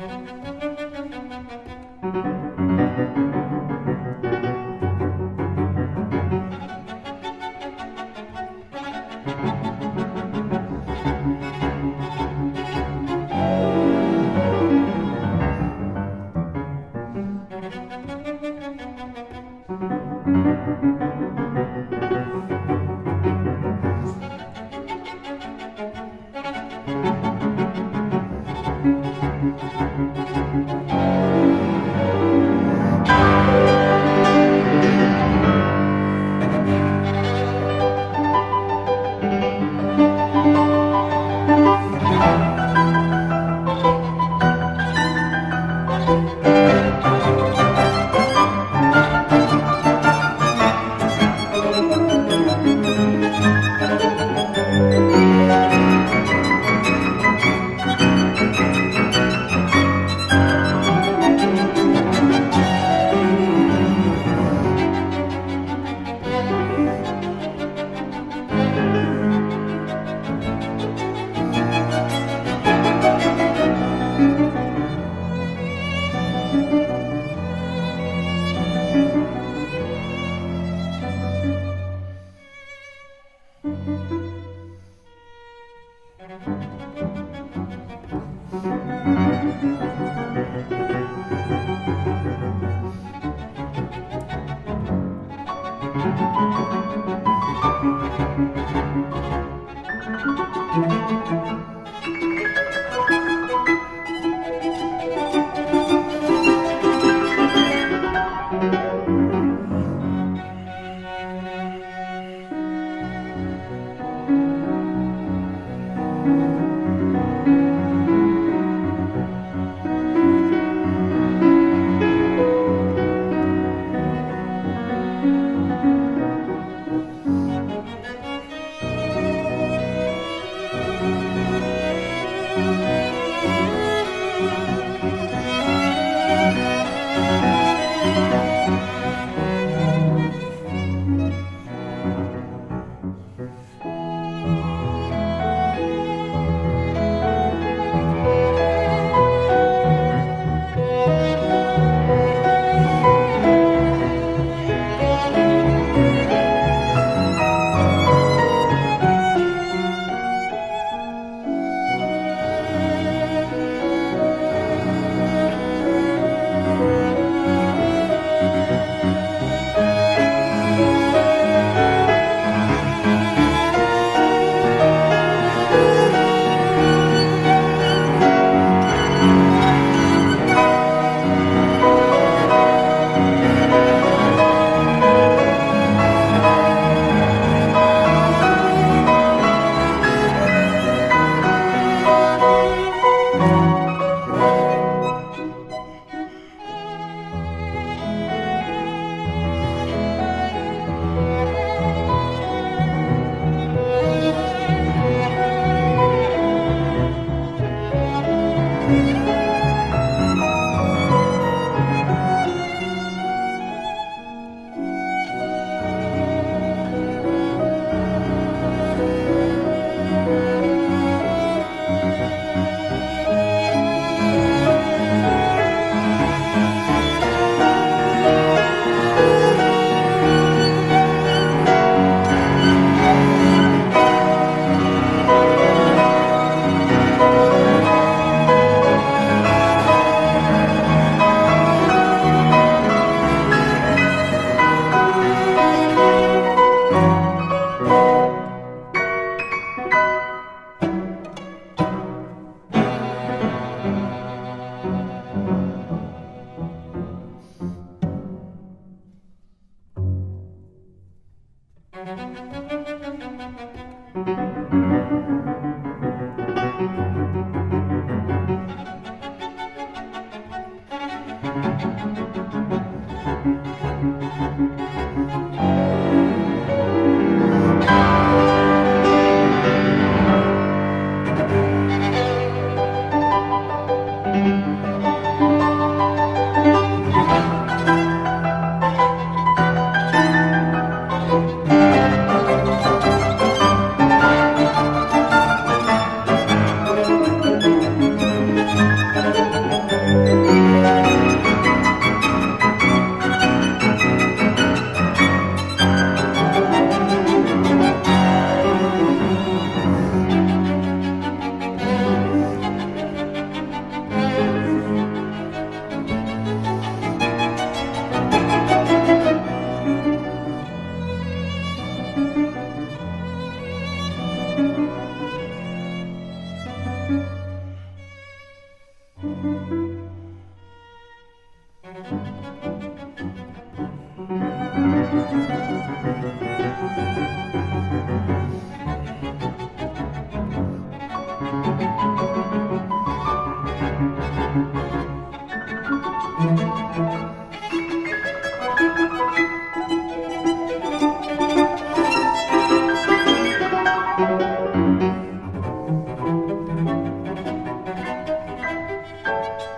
thank you you